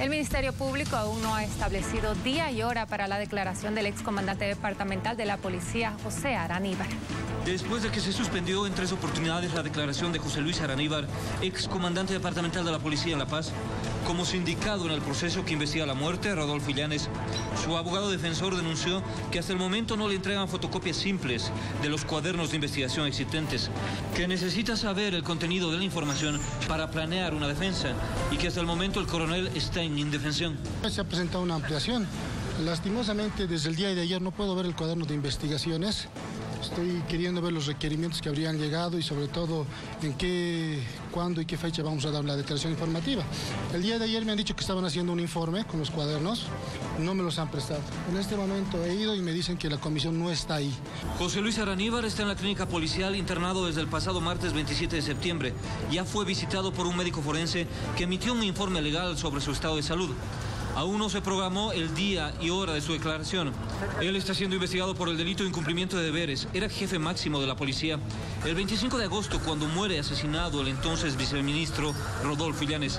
El Ministerio Público aún no ha establecido día y hora para la declaración del excomandante departamental de la policía, José Araníbar. Después de que se suspendió en tres oportunidades la declaración de José Luis Araníbar, excomandante departamental de la policía en La Paz, como sindicado en el proceso que investiga la muerte de Rodolfo Illanes, su abogado defensor denunció que hasta el momento no le entregan fotocopias simples de los cuadernos de investigación existentes, que necesita saber el contenido de la información para planear una defensa y que hasta el momento el coronel está en indefensión. Se ha presentado una ampliación. Lastimosamente, desde el día de ayer no puedo ver el cuaderno de investigaciones. Estoy queriendo ver los requerimientos que habrían llegado y sobre todo en qué, cuándo y qué fecha vamos a dar la declaración informativa. El día de ayer me han dicho que estaban haciendo un informe con los cuadernos, no me los han prestado. En este momento he ido y me dicen que la comisión no está ahí. José Luis Araníbar está en la clínica policial internado desde el pasado martes 27 de septiembre. Ya fue visitado por un médico forense que emitió un informe legal sobre su estado de salud. Aún no se programó el día y hora de su declaración. Él está siendo investigado por el delito de incumplimiento de deberes. Era jefe máximo de la policía. El 25 de agosto, cuando muere asesinado el entonces viceministro Rodolfo Illanes.